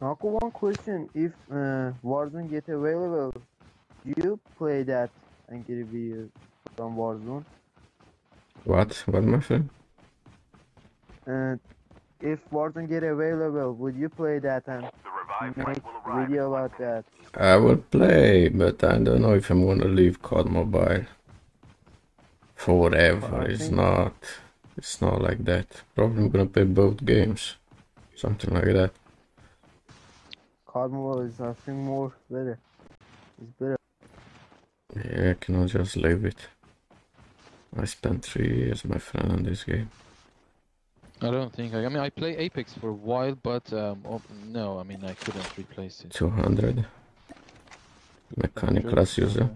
Narco, one question. If uh, Warzone get available, do you play that Angry Birds from Warzone? What? What, my friend? Uh, if Warzone get available, would you play that and The make flight video about that? I will play, but I don't know if I'm gonna leave COD Mobile forever. I It's not. It's not like that. Probably I'm gonna play both games, something like that. COD Mobile is I think more better. It's better. Yeah, I cannot just leave it. I spent three years, my friend, on this game. I don't think. I, I mean, I play Apex for a while, but um, oh, no, I mean, I couldn't replace it. 200. Mechanic Sure. class user. Uh,